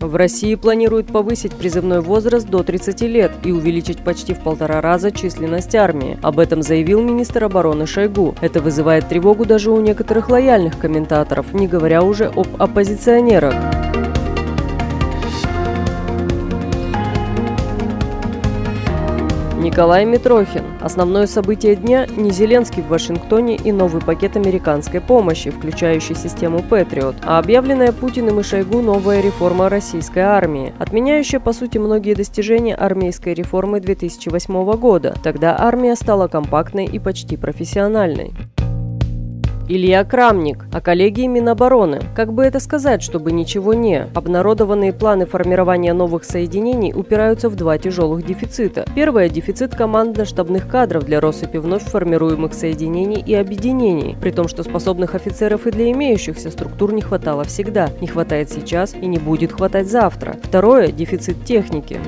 В России планируют повысить призывной возраст до 30 лет и увеличить почти в полтора раза численность армии. Об этом заявил министр обороны Шойгу. Это вызывает тревогу даже у некоторых лояльных комментаторов, не говоря уже об оппозиционерах. Николай Митрохин. Основное событие дня – не Зеленский в Вашингтоне и новый пакет американской помощи, включающий систему Патриот, а объявленная Путиным и Шойгу новая реформа российской армии, отменяющая, по сути, многие достижения армейской реформы 2008 года. Тогда армия стала компактной и почти профессиональной. Илья Крамник о коллегии Минобороны. Как бы это сказать, чтобы ничего не? Обнародованные планы формирования новых соединений упираются в два тяжелых дефицита. Первое – дефицит командно-штабных кадров для россыпи вновь формируемых соединений и объединений, при том, что способных офицеров и для имеющихся структур не хватало всегда, не хватает сейчас и не будет хватать завтра. Второе – дефицит техники.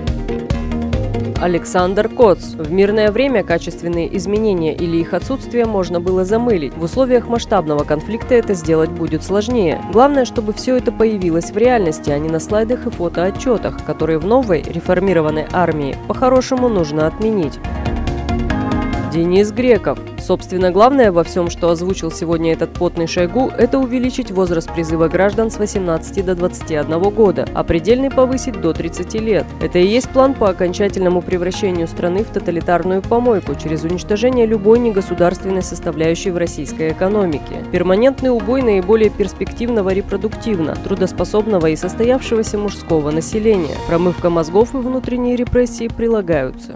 Александр Коц. В мирное время качественные изменения или их отсутствие можно было замылить. В условиях масштабного конфликта это сделать будет сложнее. Главное, чтобы все это появилось в реальности, а не на слайдах и фотоотчетах, которые в новой реформированной армии по-хорошему нужно отменить. Денис Греков. Собственно, главное во всем, что озвучил сегодня этот потный Шойгу, это увеличить возраст призыва граждан с 18 до 21 года, а предельный повысить до 30 лет. Это и есть план по окончательному превращению страны в тоталитарную помойку через уничтожение любой негосударственной составляющей в российской экономике. Перманентный убой наиболее перспективного репродуктивно, трудоспособного и состоявшегося мужского населения. Промывка мозгов и внутренние репрессии прилагаются.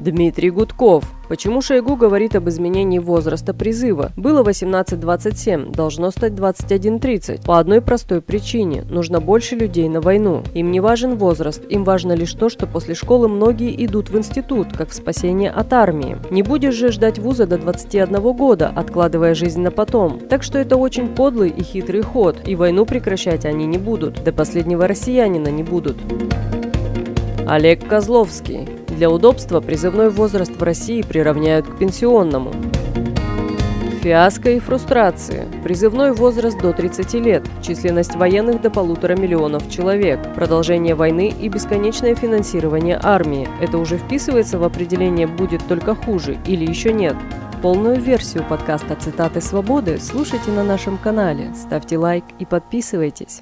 Дмитрий Гудков. Почему Шойгу говорит об изменении возраста призыва? Было 18-27, должно стать 21-30. По одной простой причине. Нужно больше людей на войну. Им не важен возраст, им важно лишь то, что после школы многие идут в институт, как в спасение от армии. Не будешь же ждать вуза до 21 года, откладывая жизнь на потом. Так что это очень подлый и хитрый ход, и войну прекращать они не будут. До последнего россиянина не будут. Олег Козловский. Для удобства призывной возраст в России приравняют к пенсионному. Фиаско и фрустрации. Призывной возраст до 30 лет. Численность военных до полутора миллионов человек. Продолжение войны и бесконечное финансирование армии. Это уже вписывается в определение «будет только хуже» или еще нет? Полную версию подкаста «Цитаты свободы» слушайте на нашем канале. Ставьте лайк и подписывайтесь.